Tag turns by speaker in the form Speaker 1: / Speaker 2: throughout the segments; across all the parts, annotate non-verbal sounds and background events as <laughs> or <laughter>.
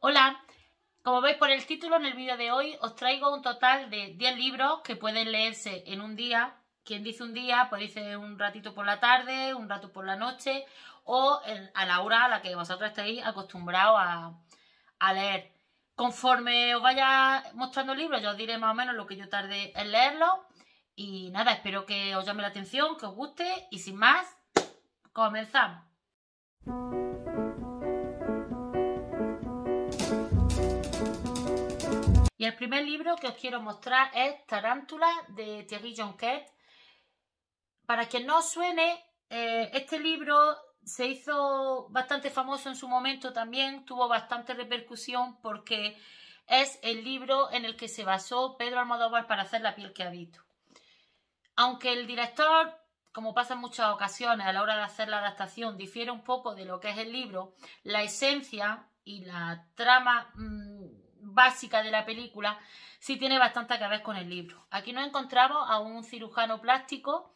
Speaker 1: Hola, como veis por el título en el vídeo de hoy os traigo un total de 10 libros que pueden leerse en un día. Quien dice un día, pues dice un ratito por la tarde, un rato por la noche o a la hora a la que vosotros estéis acostumbrados a, leer. Conforme os vaya mostrando el libro, yo os diré más o menos lo que yo tardé en leerlo. Y nada, espero que os llame la atención, que os guste y sin más, comenzamos. Y el primer libro que os quiero mostrar es Tarántula de Thierry Jonquet. Para quien no os suene, eh, este libro se hizo bastante famoso en su momento también, tuvo bastante repercusión porque es el libro en el que se basó Pedro Almodóvar para hacer La piel que habito. Aunque el director, como pasa en muchas ocasiones a la hora de hacer la adaptación, difiere un poco de lo que es el libro, la esencia y la trama mm, básica de la película, sí tiene bastante que ver con el libro. Aquí nos encontramos a un cirujano plástico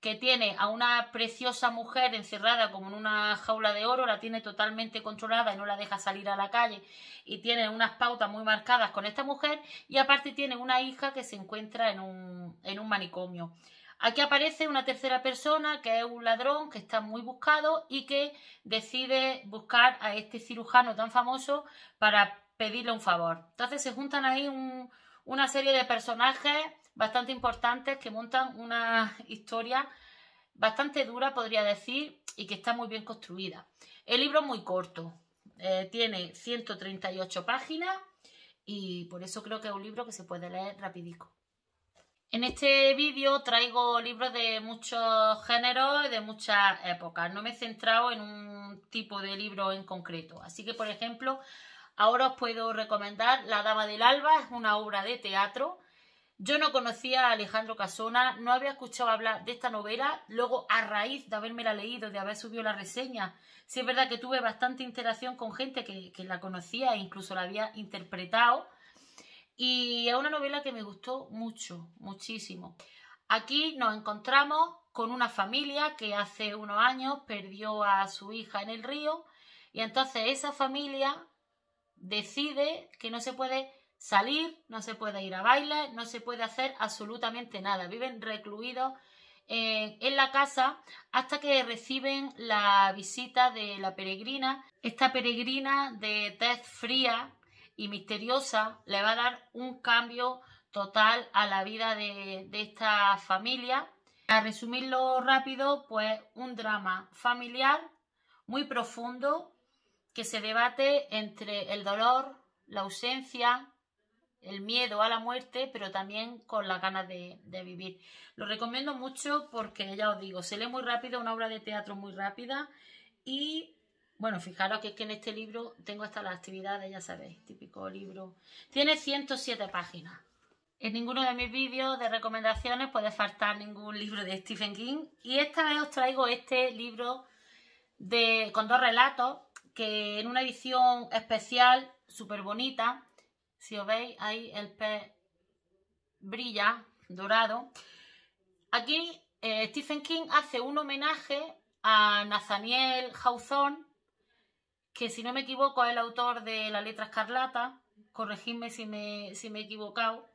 Speaker 1: que tiene a una preciosa mujer encerrada como en una jaula de oro, la tiene totalmente controlada y no la deja salir a la calle y tiene unas pautas muy marcadas con esta mujer y aparte tiene una hija que se encuentra en un, en un manicomio. Aquí aparece una tercera persona que es un ladrón que está muy buscado y que decide buscar a este cirujano tan famoso para pedirle un favor. Entonces se juntan ahí una serie de personajes bastante importantes que montan una historia bastante dura, podría decir, y que está muy bien construida. El libro es muy corto, eh, tiene 138 páginas y por eso creo que es un libro que se puede leer rapidico. En este vídeo traigo libros de muchos géneros y de muchas épocas. No me he centrado en un tipo de libro en concreto. Así que, por ejemplo, Ahora os puedo recomendar La Dama del Alba, es una obra de teatro. Yo no conocía a Alejandro Casona, no había escuchado hablar de esta novela, luego a raíz de habérmela leído, de haber subido la reseña, sí es verdad que tuve bastante interacción con gente que, que la conocía e incluso la había interpretado. Y es una novela que me gustó mucho, muchísimo. Aquí nos encontramos con una familia que hace unos años perdió a su hija en el río y entonces esa familia decide que no se puede salir, no se puede ir a bailes, no se puede hacer absolutamente nada. Viven recluidos en, la casa hasta que reciben la visita de la peregrina. Esta peregrina de tez fría y misteriosa le va a dar un cambio total a la vida de, de esta familia. A resumirlo rápido, pues un drama familiar muy profundo que se debate entre el dolor, la ausencia, el miedo a la muerte, pero también con las ganas de, vivir. Lo recomiendo mucho porque, ya os digo, se lee muy rápido, una obra de teatro muy rápida y, bueno, fijaros que es que en este libro tengo hasta las actividades, ya sabéis, típico libro. Tiene 107 páginas. En ninguno de mis vídeos de recomendaciones puede faltar ningún libro de Stephen King y esta vez os traigo este libro de, con dos relatos que en una edición especial súper bonita, si os veis ahí el pez brilla, dorado. Aquí eh, Stephen King hace un homenaje a Nathaniel Hawthorne, que si no me equivoco es el autor de La letra escarlata, corregidme si me, si me he equivocado,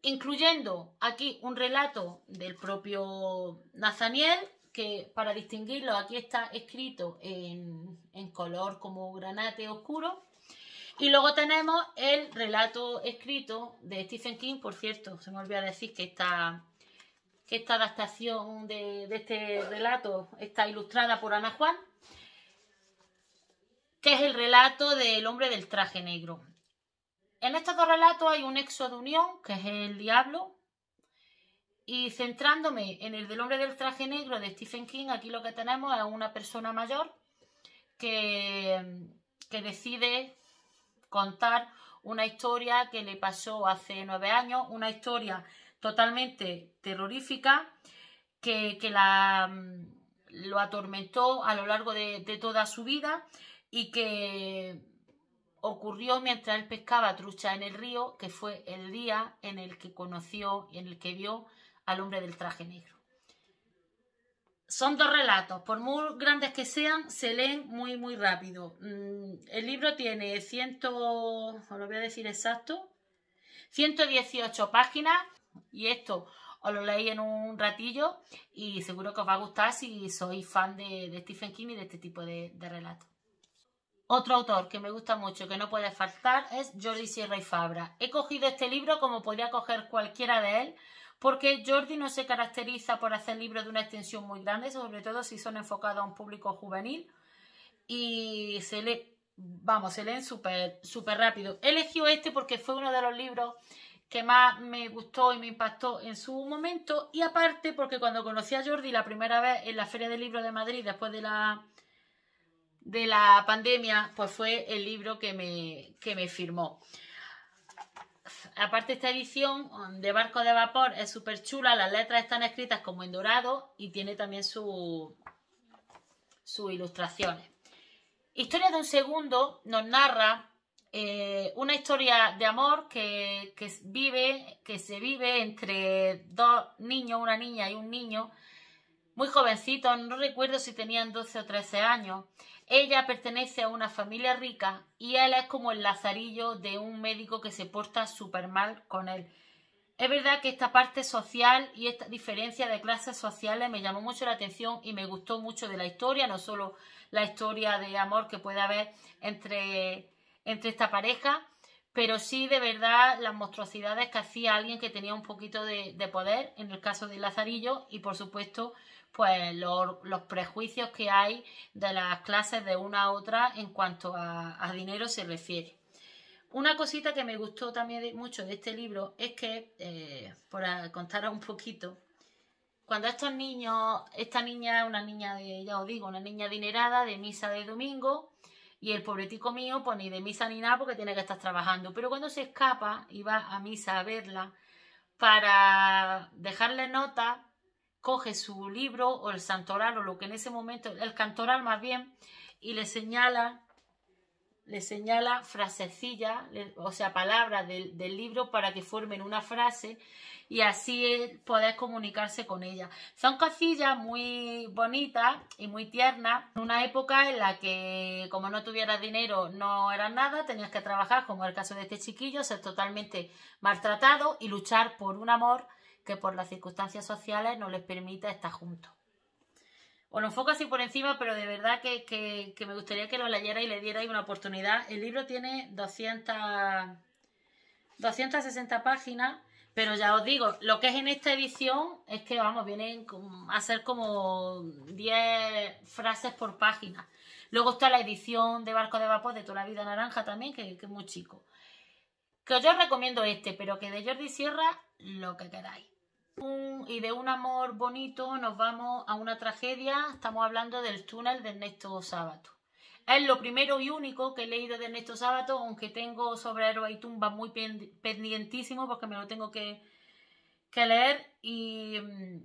Speaker 1: incluyendo aquí un relato del propio Nathaniel que para distinguirlo aquí está escrito en, color como granate oscuro. Y luego tenemos el relato escrito de Stephen King, por cierto, se me olvida decir que esta, que esta adaptación de, de este relato está ilustrada por Ana Juan, que es el relato del hombre del traje negro. En estos dos relatos hay un nexo de unión, que es el diablo, y centrándome en el del hombre del traje negro de Stephen King, aquí lo que tenemos es una persona mayor que, que decide contar una historia que le pasó hace nueve años, una historia totalmente terrorífica que, la, lo atormentó a lo largo de, de toda su vida y que ocurrió mientras él pescaba trucha en el río, que fue el día en el que conoció y en el que vio al hombre del traje negro. son dos relatos, por muy grandes que sean, se leen muy, muy rápido. Mm, el libro tiene ciento, os lo voy a decir exacto, 118 páginas y esto os lo leí en un ratillo y seguro que os va a gustar si sois fan de, Stephen King y de este tipo de, relatos. Otro autor que me gusta mucho, que no puede faltar, es Jordi Sierra y Fabra. He cogido este libro como podría coger cualquiera de él, porque Jordi no se caracteriza por hacer libros de una extensión muy grande, sobre todo si son enfocados a un público juvenil, y se lee, vamos, se leen súper súper rápido. Elegido este porque fue uno de los libros que más me gustó y me impactó en su momento, y aparte porque cuando conocí a Jordi la primera vez en la Feria del Libro de Madrid, después de la de la pandemia, pues fue el libro que me, que me firmó aparte esta edición de Barco de Vapor es súper chula, las letras están escritas como en dorado y tiene también sus ilustraciones. Historia de un segundo nos narra eh, una historia de amor que, vive, que se vive entre dos niños, una niña y un niño, muy jovencitos, no recuerdo si tenían 12 o 13 años. Ella pertenece a una familia rica y él es como el lazarillo de un médico que se porta súper mal con él. Es verdad que esta parte social y esta diferencia de clases sociales me llamó mucho la atención y me gustó mucho de la historia, no solo la historia de amor que puede haber entre, entre esta pareja, pero sí de verdad las monstruosidades que hacía alguien que tenía un poquito de, de poder, en el caso de Lazarillo, y por supuesto pues los, prejuicios que hay de las clases de una a otra en cuanto a, dinero se refiere. Una cosita que me gustó también mucho de este libro es que, eh, por contaros un poquito, cuando estos niños, esta niña una niña de, ya os digo, una niña adinerada de misa de domingo, y el pobretico mío, pues ni de misa ni nada porque tiene que estar trabajando. Pero cuando se escapa y va a misa a verla, para dejarle nota, coge su libro o el santoral o lo que en ese momento, el cantoral más bien, y le señala, le señala frasecillas, o sea, palabras del, libro para que formen una frase y así poder comunicarse con ella. Son cosillas muy bonitas y muy tiernas, en una época en la que como no tuvieras dinero no eras nada, tenías que trabajar, como el caso de este chiquillo, ser totalmente maltratado y luchar por un amor que por las circunstancias sociales no les permite estar juntos. Os lo enfoco así por encima, pero de verdad que, me gustaría que lo leyera y le dierais una oportunidad. El libro tiene 200, 260 páginas, pero ya os digo, lo que es en esta edición es que, vamos, vienen a ser como 10 frases por página. Luego está la edición de Barco de Vapor de Toda la Vida Naranja también, que, que es muy chico. Que yo os recomiendo este, pero que de Jordi Sierra, lo que queráis y de un amor bonito nos vamos a una tragedia. Estamos hablando del túnel de Ernesto Sábato. Es lo primero y único que he leído de Ernesto Sábato, aunque tengo sobre héroes y tumbas muy pendientísimo porque me lo tengo que, que leer y mm,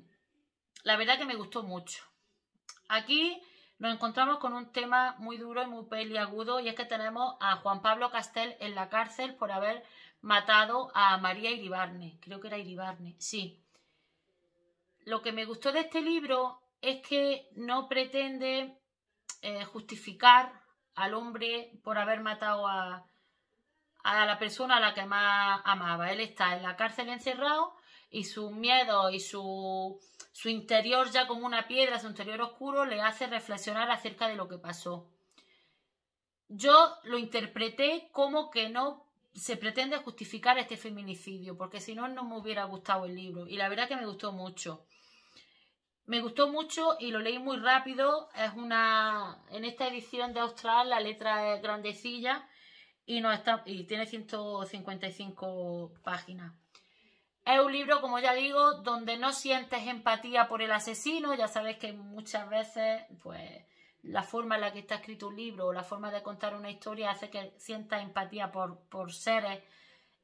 Speaker 1: la verdad que me gustó mucho. Aquí nos encontramos con un tema muy duro y muy peliagudo y es que tenemos a Juan Pablo Castel en la cárcel por haber matado a María Iribarne. Creo que era Iribarne, sí lo que me gustó de este libro es que no pretende eh, justificar al hombre por haber matado a, a la persona a la que más amaba. Él está en la cárcel encerrado y su miedo y su, su interior ya como una piedra, su interior oscuro, le hace reflexionar acerca de lo que pasó. Yo lo interpreté como que no se pretende justificar este feminicidio, porque si no, no me hubiera gustado el libro. Y la verdad que me gustó mucho. Me gustó mucho y lo leí muy rápido. Es una. En esta edición de Austral la letra es grandecilla y, no está, y tiene 155 páginas. Es un libro, como ya digo, donde no sientes empatía por el asesino. Ya sabes que muchas veces, pues, la forma en la que está escrito un libro o la forma de contar una historia hace que sientas empatía por, por seres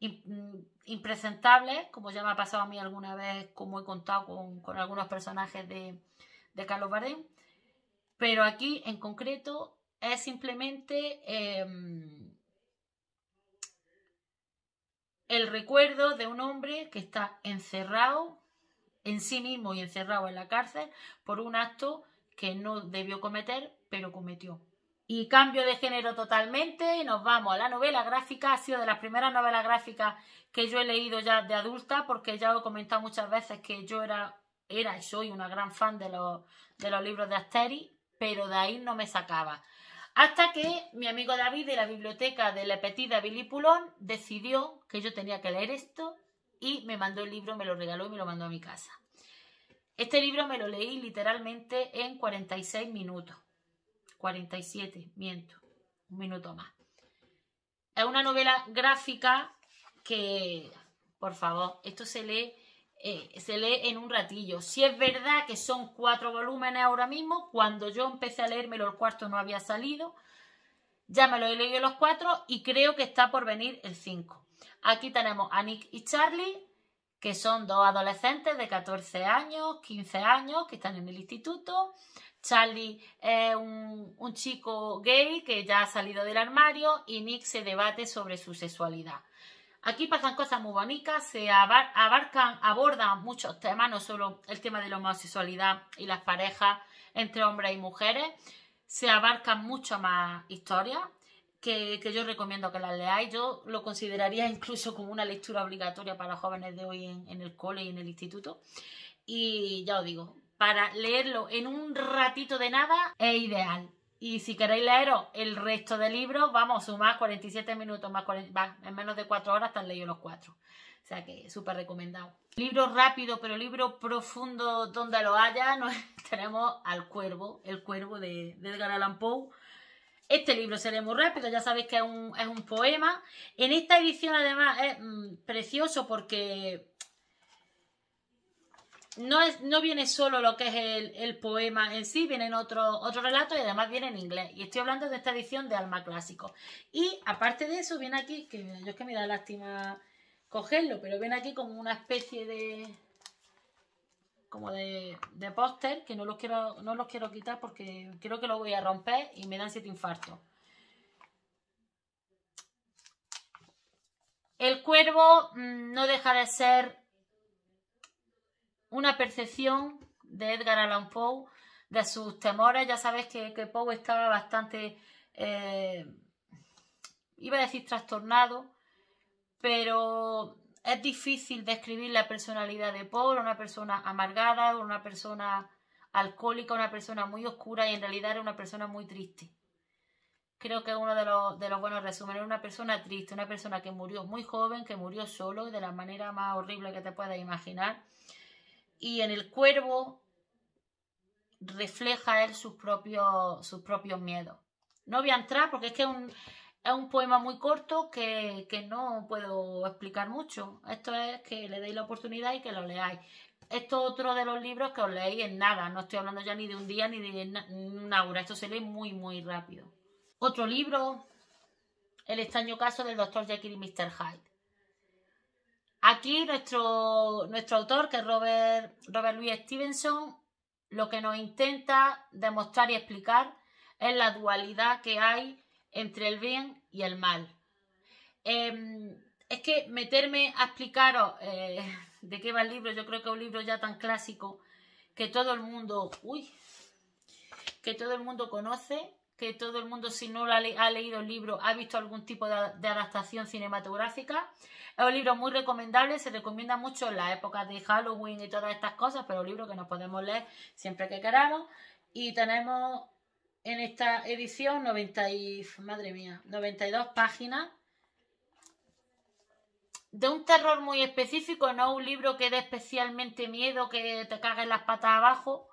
Speaker 1: Mm, impresentables, como ya me ha pasado a mí alguna vez, como he contado con, algunos personajes de, Carlos Bardem. Pero aquí en concreto es simplemente em, el recuerdo de un hombre que está encerrado en sí mismo y encerrado en la cárcel por un acto que no debió cometer, pero cometió. Y cambio de género totalmente y nos vamos a la novela gráfica. Ha sido de las primeras novelas gráficas que yo he leído ya de adulta, porque ya he comentado muchas veces que yo era, era y soy una gran fan de los, de los libros de Asterix, pero de ahí no me sacaba. Hasta que mi amigo David de la biblioteca de Le Petit Poulon decidió que yo tenía que leer esto y me mandó el libro, me lo regaló y me lo mandó a mi casa. Este libro me lo leí literalmente en 46 minutos. 47, miento, un minuto más. Es una novela gráfica que, por favor, esto se lee, eh, se lee en un ratillo. Si es verdad que son cuatro volúmenes ahora mismo, cuando yo empecé a leérmelo el cuarto no había salido. Ya me lo he leído los cuatro y creo que está por venir el cinco. Aquí tenemos a Nick y Charlie, que son dos adolescentes de 14 años, 15 años, que están en el instituto. Charlie es un, chico gay que ya ha salido del armario y Nick se debate sobre su sexualidad. Aquí pasan cosas muy bonitas, se abarcan, abordan muchos temas, no solo el tema de la homosexualidad y las parejas entre hombres y mujeres, se abarcan mucho más historias que, yo recomiendo que las leáis. Yo lo consideraría incluso como una lectura obligatoria para los jóvenes de hoy en, el cole y en el instituto. Y ya os digo, para leerlo en un ratito de nada es ideal. Y si queréis leeros el resto del libro, vamos, sumar 47 minutos más 40, en menos de 4 horas están leídos los 4. O sea que súper recomendado. Libro rápido, pero libro profundo donde lo haya, <laughs> tenemos al cuervo, el cuervo de, Edgar Allan Poe. Este libro será muy rápido, ya sabéis que es un, es un poema. En esta edición además es mm, precioso porque no, es, no viene solo lo que es el, poema en sí, vienen otros otro relatos y además viene en inglés. Y estoy hablando de esta edición de Alma Clásico. Y aparte de eso, viene aquí, que yo es que me da lástima cogerlo, pero viene aquí como una especie de como de, de póster que no los quiero no los quiero quitar porque creo que lo voy a romper y me dan siete infartos. El cuervo mm, no deja de ser una percepción de Edgar Allan Poe de sus temores. Ya sabes que, Poe estaba bastante, eh, iba a decir trastornado, pero es difícil describir la personalidad de Poe, una persona amargada, una persona alcohólica, una persona muy oscura y en realidad era una persona muy triste. Creo que es uno de los, buenos resúmenes. Una persona triste, una persona que murió muy joven, que murió solo de la manera más horrible que te puedas imaginar y en el cuervo refleja él sus propios, sus propios miedos. No voy a entrar porque es que un, es un poema muy corto que, no puedo explicar mucho. Esto es que le deis la oportunidad y que lo leáis. Esto es otro de los libros que os leéis en nada. No estoy hablando ya ni de un día ni de una hora. Esto se lee muy, muy rápido. Otro libro, El extraño caso del Dr. Jekyll y Mr. Hyde. Aquí nuestro, nuestro autor, que es Robert, Robert Louis Stevenson, lo que nos intenta demostrar y explicar es la dualidad que hay entre el bien y el mal. Em, es que meterme a explicaros eh, <laughs> de qué va el libro, yo creo que es un libro ya tan clásico que todo el mundo, uy, que todo el mundo conoce, que todo el mundo si no ha, leído el libro ha visto algún tipo de adaptación cinematográfica es un libro muy recomendable, se recomienda mucho en las épocas de Halloween y todas estas cosas, pero un libro que nos podemos leer siempre que queramos. Y tenemos en esta edición 90 y, madre mía, 92 páginas de un terror muy específico, no un libro que dé especialmente miedo, que te cague las patas abajo,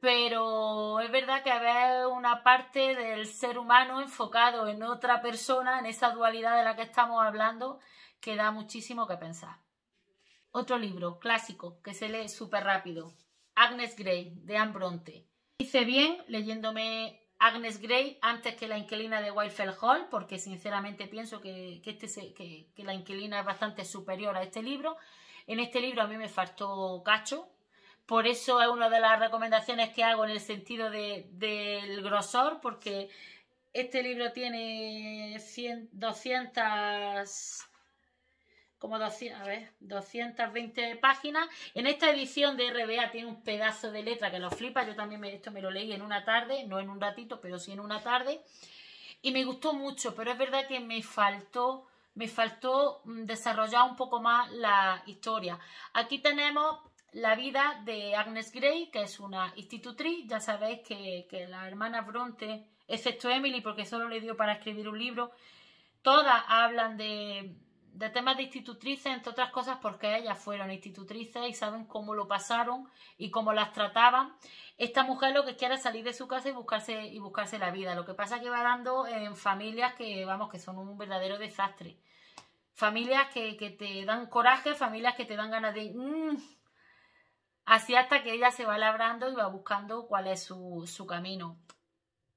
Speaker 1: pero es verdad que hay una parte del ser humano enfocado en otra persona, en esa dualidad de la que estamos hablando, que da muchísimo que pensar. Otro libro clásico que se lee súper rápido, Agnes Grey, de Anne Bronte. Hice bien leyéndome Agnes Grey antes que La inquilina de Wildfell Hall, porque sinceramente pienso que, este que, La inquilina es bastante superior a este libro. En este libro a mí me faltó cacho, por eso es una de las recomendaciones que hago en el sentido del grosor, porque este libro tiene 200 como 200, a ver, 220 páginas. En esta edición de RBA tiene un pedazo de letra que lo flipa. Yo también me, esto me lo leí en una tarde, no en un ratito, pero sí en una tarde. Y me gustó mucho, pero es verdad que me faltó, me faltó mm, desarrollar un poco más la historia. Aquí tenemos la vida de Agnes Gray, que es una institutriz. Ya sabéis que, que la hermana Bronte, excepto Emily, porque solo le dio para escribir un libro, todas hablan de, de temas de institutrices, entre otras cosas porque ellas fueron institutrices y saben cómo lo pasaron y cómo las trataban. Esta mujer lo que quiere es salir de su casa y buscarse, y buscarse la vida. Lo que pasa es que va dando en familias que, vamos, que son un verdadero desastre. Familias que, te dan coraje, familias que te dan ganas de... Mm". Así hasta que ella se va labrando y va buscando cuál es su, su camino.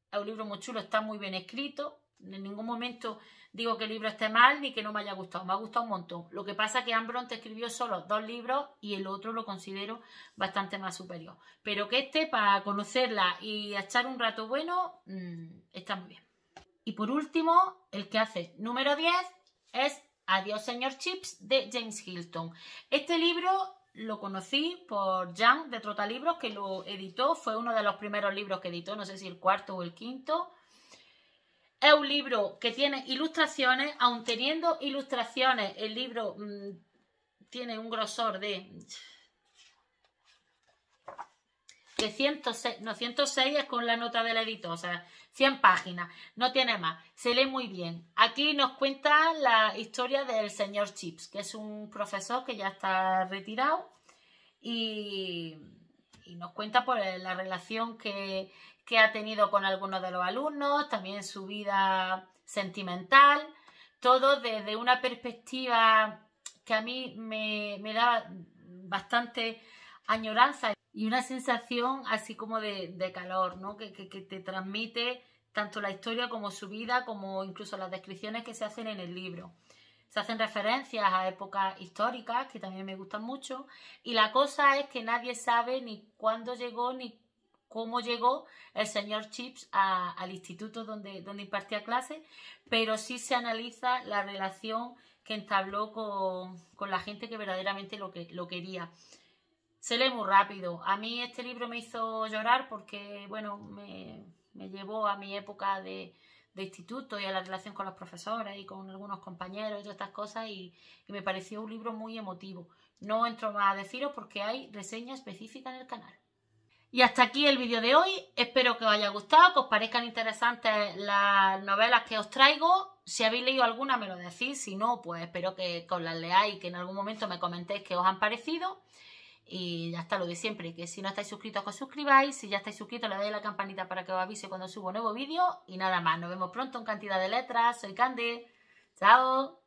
Speaker 1: Es un libro muy chulo, está muy bien escrito. En ningún momento digo que el libro esté mal ni que no me haya gustado, me ha gustado un montón. Lo que pasa es que Ambronte escribió solo dos libros y el otro lo considero bastante más superior. Pero que este, para conocerla y echar un rato bueno, mm, está muy bien. Y por último, el que hace número 10 es Adiós, señor Chips de James Hilton. Este libro lo conocí por Jan de Trotalibros, que lo editó, fue uno de los primeros libros que editó, no sé si el cuarto o el quinto. Es un libro que tiene ilustraciones, aun teniendo ilustraciones, el libro mm, tiene un grosor de, de 106, no, 106 es con la nota del editor, o sea, 100 páginas, no tiene más, se lee muy bien. Aquí nos cuenta la historia del señor Chips, que es un profesor que ya está retirado y, y nos cuenta por la relación que, que ha tenido con algunos de los alumnos, también su vida sentimental, todo desde una perspectiva que a mí me, da bastante añoranza y una sensación así como de, calor, ¿no? Que, que, te transmite tanto la historia como su vida, como incluso las descripciones que se hacen en el libro. Se hacen referencias a épocas históricas que también me gustan mucho y la cosa es que nadie sabe ni cuándo llegó ni cómo llegó el señor Chips al instituto donde, donde impartía clases, pero sí se analiza la relación que entabló con, la gente que verdaderamente lo, que, lo quería. Se lee muy rápido. A mí este libro me hizo llorar porque, bueno, me, llevó a mi época de, instituto y a la relación con los profesores y con algunos compañeros y todas estas cosas y, y me pareció un libro muy emotivo. No entro más a deciros porque hay reseña específica en el canal. Y hasta aquí el vídeo de hoy. Espero que os haya gustado, que os parezcan interesantes las novelas que os traigo. Si habéis leído alguna me lo decís, si no, pues espero que, os las leáis y que en algún momento me comentéis qué os han parecido. Y ya está lo de siempre, que si no estáis suscritos, que os suscribáis. Si ya estáis suscritos, le dais la campanita para que os avise cuando subo nuevo vídeo. Y nada más, nos vemos pronto en cantidad de letras. Soy Candy. Chao.